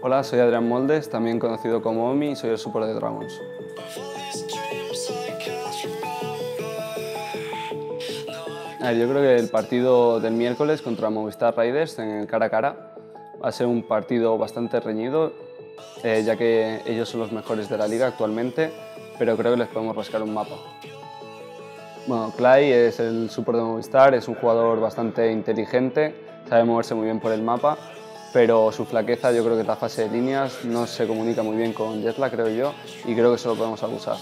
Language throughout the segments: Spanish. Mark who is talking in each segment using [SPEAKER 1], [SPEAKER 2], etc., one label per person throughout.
[SPEAKER 1] Hola, soy Adrián Moldes, también conocido como Omi y soy el support de Dragons. yo creo que el partido del miércoles contra Movistar Riders en el cara a cara va a ser un partido bastante reñido, eh, ya que ellos son los mejores de la liga actualmente, pero creo que les podemos rascar un mapa. Bueno, Clay es el support de Movistar, es un jugador bastante inteligente, sabe moverse muy bien por el mapa, pero su flaqueza yo creo que es la fase de líneas, no se comunica muy bien con Jetla, creo yo, y creo que eso lo podemos abusar.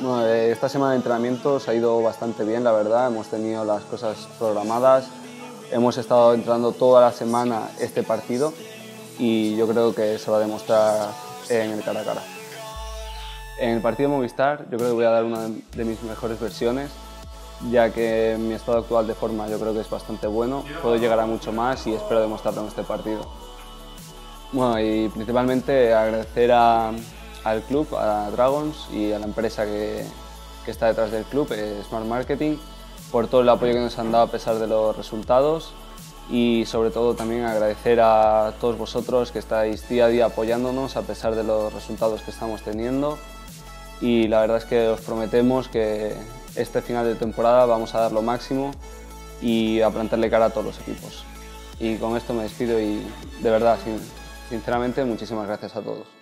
[SPEAKER 1] Bueno, eh, esta semana de entrenamientos ha ido bastante bien, la verdad, hemos tenido las cosas programadas, hemos estado entrenando toda la semana este partido y yo creo que se va a demostrar en el cara a cara. En el partido Movistar yo creo que voy a dar una de mis mejores versiones, ya que mi estado actual de forma yo creo que es bastante bueno, puedo llegar a mucho más y espero demostrarlo en este partido. Bueno, y principalmente agradecer al club, a Dragons y a la empresa que, que está detrás del club, eh, Smart Marketing, por todo el apoyo que nos han dado a pesar de los resultados y sobre todo también agradecer a todos vosotros que estáis día a día apoyándonos a pesar de los resultados que estamos teniendo y la verdad es que os prometemos que este final de temporada vamos a dar lo máximo y a plantarle cara a todos los equipos. Y con esto me despido y de verdad, sinceramente, muchísimas gracias a todos.